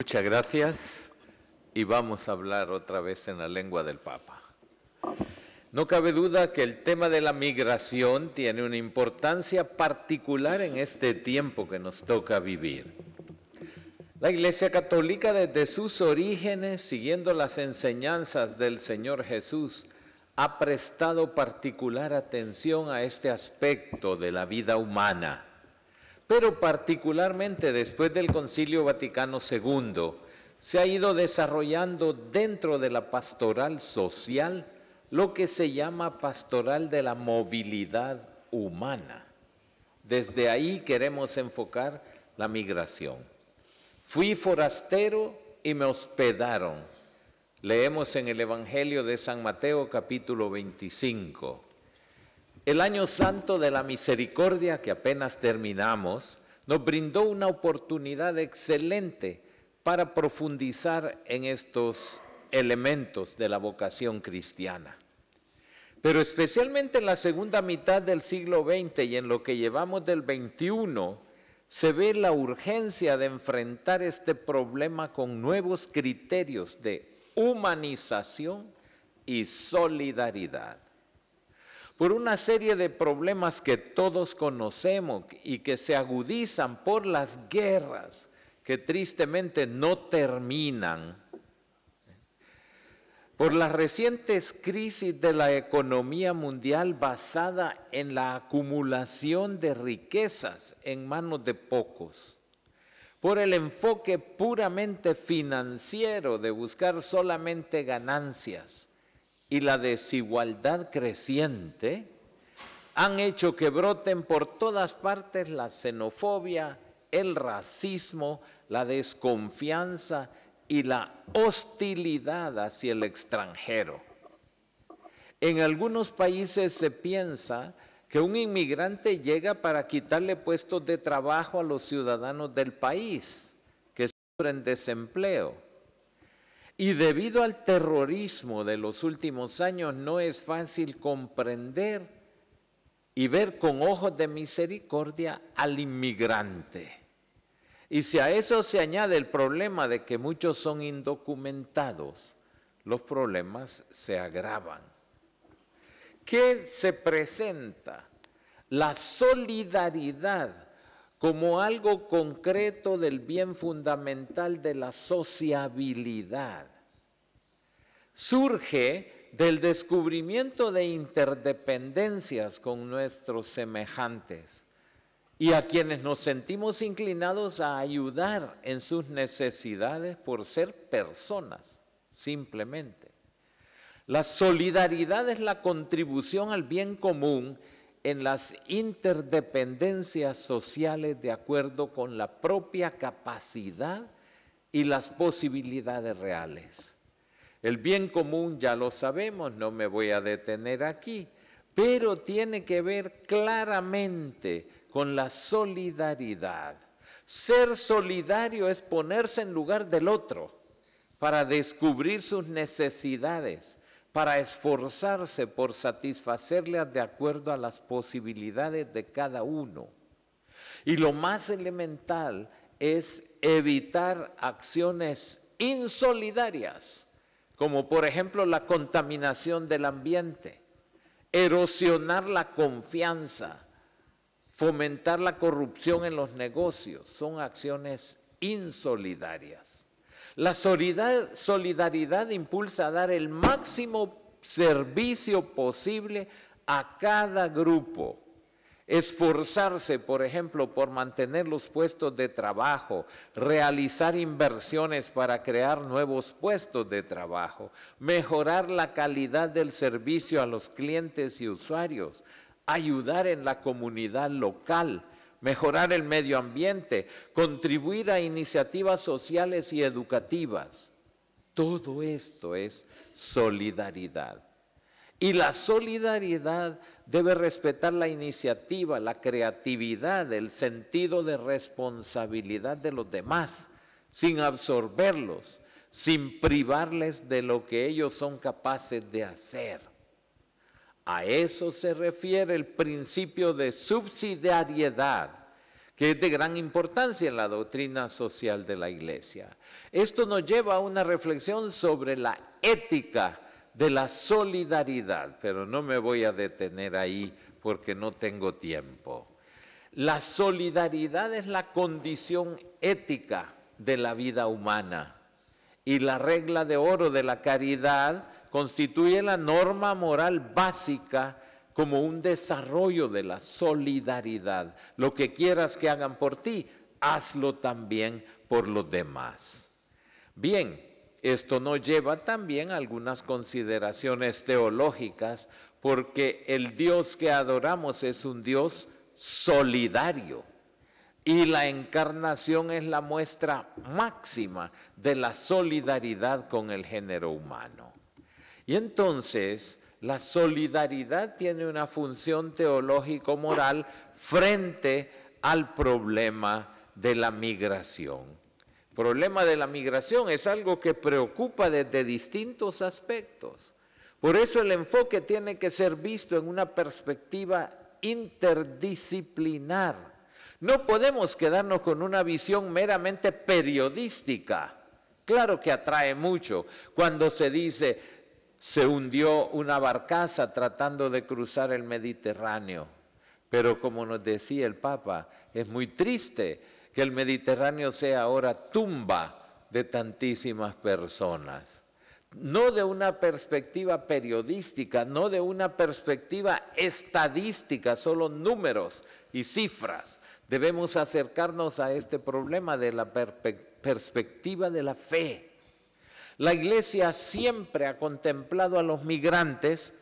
Muchas gracias y vamos a hablar otra vez en la lengua del Papa. No cabe duda que el tema de la migración tiene una importancia particular en este tiempo que nos toca vivir. La Iglesia Católica desde sus orígenes, siguiendo las enseñanzas del Señor Jesús, ha prestado particular atención a este aspecto de la vida humana pero particularmente después del Concilio Vaticano II, se ha ido desarrollando dentro de la pastoral social lo que se llama pastoral de la movilidad humana. Desde ahí queremos enfocar la migración. Fui forastero y me hospedaron. Leemos en el Evangelio de San Mateo capítulo 25. El año santo de la misericordia que apenas terminamos nos brindó una oportunidad excelente para profundizar en estos elementos de la vocación cristiana. Pero especialmente en la segunda mitad del siglo XX y en lo que llevamos del XXI, se ve la urgencia de enfrentar este problema con nuevos criterios de humanización y solidaridad por una serie de problemas que todos conocemos y que se agudizan por las guerras que tristemente no terminan, por las recientes crisis de la economía mundial basada en la acumulación de riquezas en manos de pocos, por el enfoque puramente financiero de buscar solamente ganancias, y la desigualdad creciente han hecho que broten por todas partes la xenofobia, el racismo, la desconfianza y la hostilidad hacia el extranjero. En algunos países se piensa que un inmigrante llega para quitarle puestos de trabajo a los ciudadanos del país que sufren desempleo y debido al terrorismo de los últimos años no es fácil comprender y ver con ojos de misericordia al inmigrante. Y si a eso se añade el problema de que muchos son indocumentados, los problemas se agravan. ¿Qué se presenta? La solidaridad como algo concreto del bien fundamental de la sociabilidad. Surge del descubrimiento de interdependencias con nuestros semejantes y a quienes nos sentimos inclinados a ayudar en sus necesidades por ser personas, simplemente. La solidaridad es la contribución al bien común en las interdependencias sociales de acuerdo con la propia capacidad y las posibilidades reales. El bien común ya lo sabemos, no me voy a detener aquí, pero tiene que ver claramente con la solidaridad. Ser solidario es ponerse en lugar del otro para descubrir sus necesidades para esforzarse por satisfacerlas de acuerdo a las posibilidades de cada uno. Y lo más elemental es evitar acciones insolidarias, como por ejemplo la contaminación del ambiente, erosionar la confianza, fomentar la corrupción en los negocios, son acciones insolidarias. La solidaridad impulsa a dar el máximo servicio posible a cada grupo. Esforzarse, por ejemplo, por mantener los puestos de trabajo, realizar inversiones para crear nuevos puestos de trabajo, mejorar la calidad del servicio a los clientes y usuarios, ayudar en la comunidad local, mejorar el medio ambiente, contribuir a iniciativas sociales y educativas. Todo esto es solidaridad. Y la solidaridad debe respetar la iniciativa, la creatividad, el sentido de responsabilidad de los demás, sin absorberlos, sin privarles de lo que ellos son capaces de hacer. A eso se refiere el principio de subsidiariedad, que es de gran importancia en la doctrina social de la Iglesia. Esto nos lleva a una reflexión sobre la ética de la solidaridad, pero no me voy a detener ahí porque no tengo tiempo. La solidaridad es la condición ética de la vida humana y la regla de oro de la caridad constituye la norma moral básica como un desarrollo de la solidaridad. Lo que quieras que hagan por ti, hazlo también por los demás. Bien, esto nos lleva también a algunas consideraciones teológicas, porque el Dios que adoramos es un Dios solidario. Y la encarnación es la muestra máxima de la solidaridad con el género humano. Y entonces la solidaridad tiene una función teológico-moral frente al problema de la migración. El problema de la migración es algo que preocupa desde distintos aspectos. Por eso el enfoque tiene que ser visto en una perspectiva interdisciplinar. No podemos quedarnos con una visión meramente periodística. Claro que atrae mucho cuando se dice, se hundió una barcaza tratando de cruzar el Mediterráneo. Pero como nos decía el Papa, es muy triste que el Mediterráneo sea ahora tumba de tantísimas personas. No de una perspectiva periodística, no de una perspectiva estadística, solo números y cifras. Debemos acercarnos a este problema de la perspectiva de la fe la iglesia siempre ha contemplado a los migrantes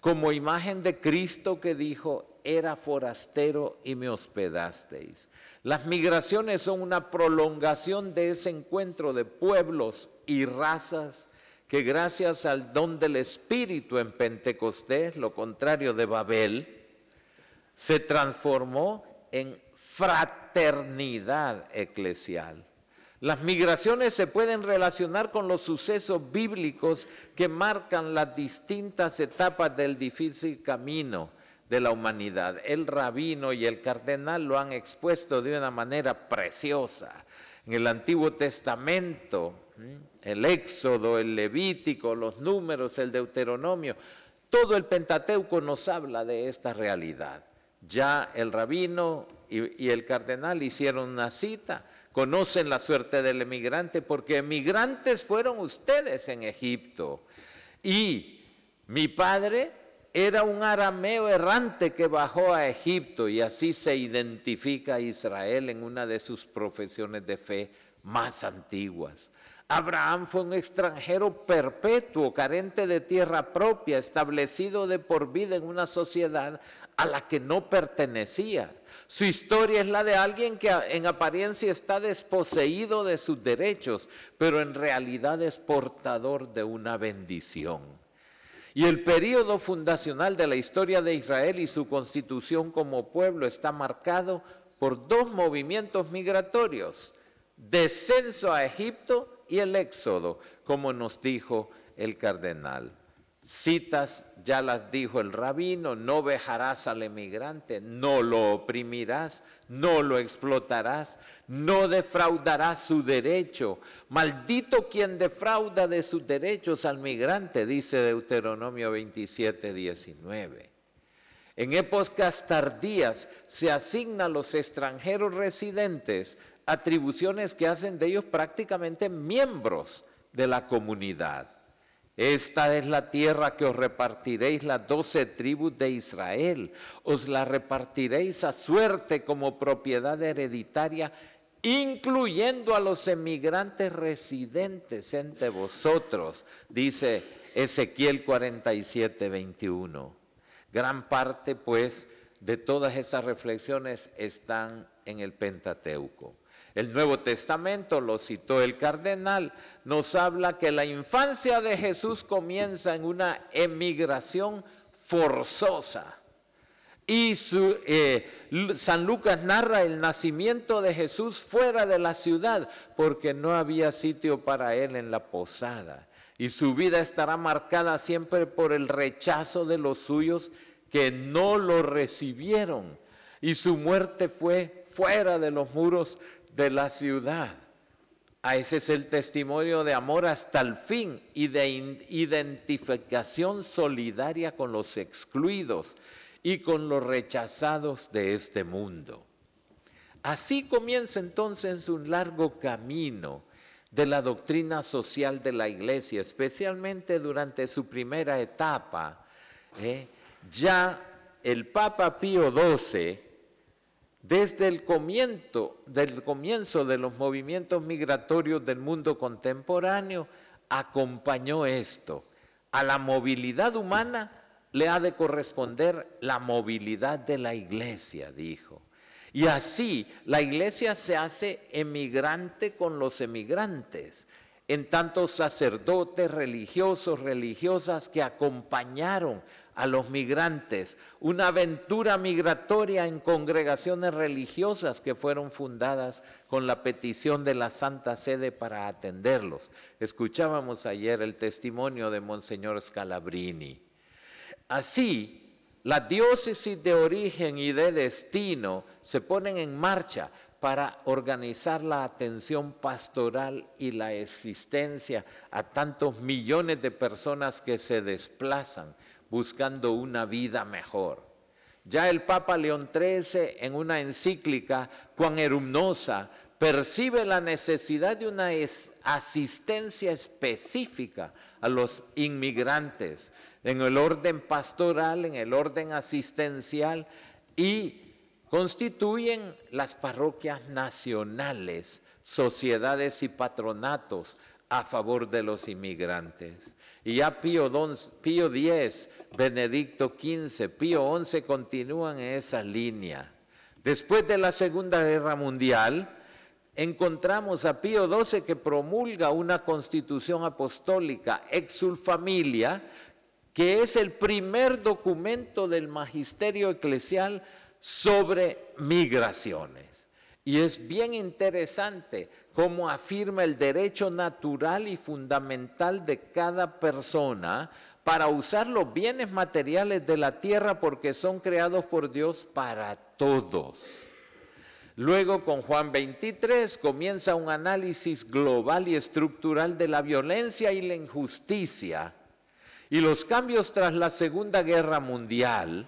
como imagen de Cristo que dijo, era forastero y me hospedasteis. Las migraciones son una prolongación de ese encuentro de pueblos y razas que gracias al don del Espíritu en Pentecostés, lo contrario de Babel, se transformó en fraternidad eclesial. Las migraciones se pueden relacionar con los sucesos bíblicos que marcan las distintas etapas del difícil camino de la humanidad. El rabino y el cardenal lo han expuesto de una manera preciosa. En el Antiguo Testamento, el Éxodo, el Levítico, los números, el Deuteronomio, todo el Pentateuco nos habla de esta realidad. Ya el rabino y, el cardenal hicieron una cita conocen la suerte del emigrante, porque emigrantes fueron ustedes en Egipto. Y mi padre era un arameo errante que bajó a Egipto y así se identifica a Israel en una de sus profesiones de fe más antiguas. Abraham fue un extranjero perpetuo, carente de tierra propia, establecido de por vida en una sociedad a la que no pertenecía. Su historia es la de alguien que en apariencia está desposeído de sus derechos, pero en realidad es portador de una bendición. Y el periodo fundacional de la historia de Israel y su constitución como pueblo está marcado por dos movimientos migratorios, descenso a Egipto y el éxodo, como nos dijo el cardenal. Citas ya las dijo el rabino, no vejarás al emigrante, no lo oprimirás, no lo explotarás, no defraudarás su derecho. Maldito quien defrauda de sus derechos al migrante, dice Deuteronomio 27, 19. En épocas tardías se asigna a los extranjeros residentes atribuciones que hacen de ellos prácticamente miembros de la comunidad. Esta es la tierra que os repartiréis las doce tribus de Israel. Os la repartiréis a suerte como propiedad hereditaria, incluyendo a los emigrantes residentes entre vosotros, dice Ezequiel 47, 21. Gran parte, pues, de todas esas reflexiones están en el Pentateuco. El Nuevo Testamento, lo citó el cardenal, nos habla que la infancia de Jesús comienza en una emigración forzosa. Y eh, San Lucas narra el nacimiento de Jesús fuera de la ciudad porque no había sitio para él en la posada. Y su vida estará marcada siempre por el rechazo de los suyos que no lo recibieron. Y su muerte fue fuera de los muros de la ciudad. A ese es el testimonio de amor hasta el fin y de identificación solidaria con los excluidos y con los rechazados de este mundo. Así comienza entonces un largo camino de la doctrina social de la iglesia, especialmente durante su primera etapa. ¿eh? Ya el Papa Pío XII, desde el comienzo, del comienzo de los movimientos migratorios del mundo contemporáneo, acompañó esto. A la movilidad humana le ha de corresponder la movilidad de la iglesia, dijo. Y así la iglesia se hace emigrante con los emigrantes, en tantos sacerdotes, religiosos, religiosas que acompañaron a los migrantes, una aventura migratoria en congregaciones religiosas que fueron fundadas con la petición de la Santa Sede para atenderlos. Escuchábamos ayer el testimonio de Monseñor Scalabrini. Así, la diócesis de origen y de destino se ponen en marcha para organizar la atención pastoral y la existencia a tantos millones de personas que se desplazan buscando una vida mejor. Ya el Papa León XIII en una encíclica cuán erumnosa percibe la necesidad de una asistencia específica a los inmigrantes en el orden pastoral, en el orden asistencial y constituyen las parroquias nacionales, sociedades y patronatos a favor de los inmigrantes. Y ya Pío, Pío X, Benedicto XV, Pío XI continúan en esa línea. Después de la Segunda Guerra Mundial, encontramos a Pío XII que promulga una constitución apostólica ex familia que es el primer documento del magisterio eclesial sobre migraciones. Y es bien interesante cómo afirma el derecho natural y fundamental de cada persona para usar los bienes materiales de la tierra porque son creados por Dios para todos. Luego con Juan 23 comienza un análisis global y estructural de la violencia y la injusticia y los cambios tras la Segunda Guerra Mundial,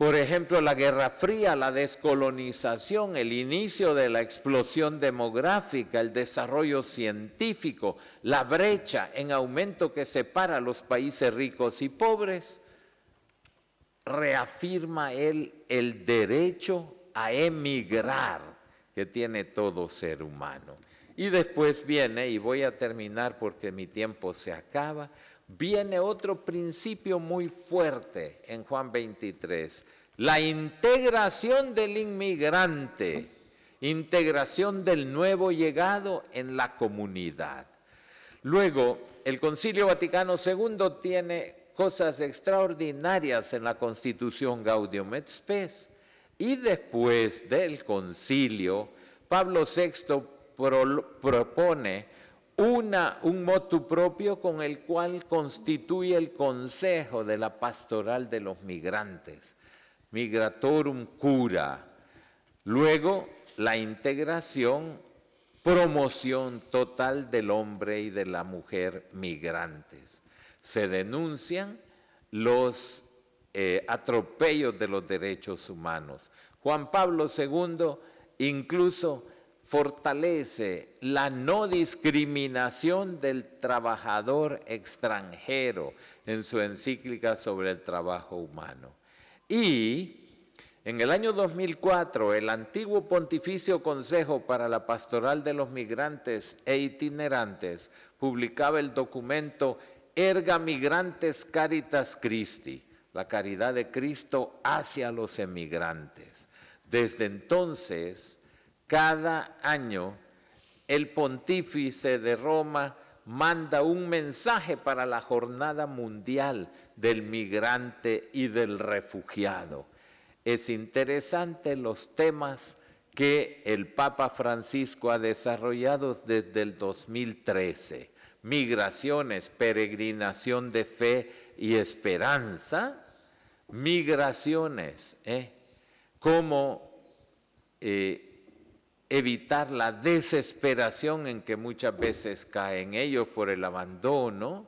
por ejemplo, la Guerra Fría, la descolonización, el inicio de la explosión demográfica, el desarrollo científico, la brecha en aumento que separa a los países ricos y pobres, reafirma él el derecho a emigrar que tiene todo ser humano. Y después viene, y voy a terminar porque mi tiempo se acaba, viene otro principio muy fuerte en Juan 23, la integración del inmigrante, integración del nuevo llegado en la comunidad. Luego, el Concilio Vaticano II tiene cosas extraordinarias en la Constitución Gaudium et Spes. Y después del concilio, Pablo VI propone un motu propio con el cual constituye el Consejo de la Pastoral de los Migrantes, Migratorum Cura. Luego, la integración, promoción total del hombre y de la mujer migrantes. Se denuncian los eh, atropellos de los derechos humanos. Juan Pablo II incluso fortalece la no discriminación del trabajador extranjero en su encíclica sobre el trabajo humano. Y en el año 2004, el antiguo Pontificio Consejo para la Pastoral de los Migrantes e Itinerantes publicaba el documento Erga Migrantes Caritas Christi, la caridad de Cristo hacia los emigrantes. Desde entonces, cada año el pontífice de Roma manda un mensaje para la jornada mundial del migrante y del refugiado. Es interesante los temas que el Papa Francisco ha desarrollado desde el 2013. Migraciones, peregrinación de fe y esperanza. Migraciones, ¿eh? como eh, evitar la desesperación en que muchas veces caen ellos por el abandono.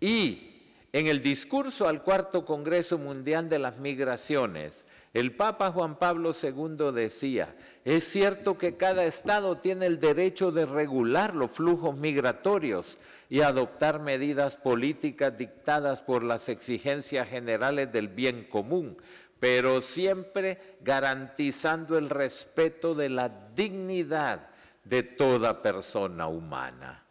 Y en el discurso al cuarto Congreso Mundial de las Migraciones, el Papa Juan Pablo II decía, es cierto que cada Estado tiene el derecho de regular los flujos migratorios y adoptar medidas políticas dictadas por las exigencias generales del bien común, pero siempre garantizando el respeto de la dignidad de toda persona humana.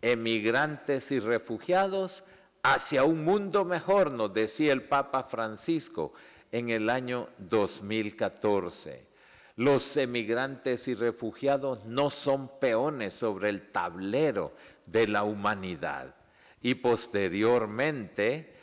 Emigrantes y refugiados hacia un mundo mejor, nos decía el Papa Francisco en el año 2014. Los emigrantes y refugiados no son peones sobre el tablero de la humanidad. Y posteriormente,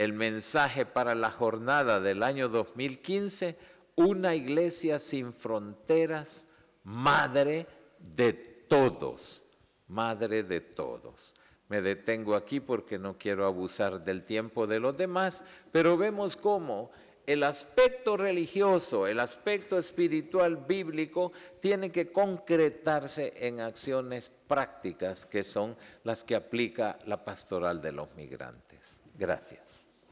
el mensaje para la jornada del año 2015, una iglesia sin fronteras, madre de todos, madre de todos. Me detengo aquí porque no quiero abusar del tiempo de los demás, pero vemos cómo el aspecto religioso, el aspecto espiritual bíblico tiene que concretarse en acciones prácticas que son las que aplica la pastoral de los migrantes. Gracias.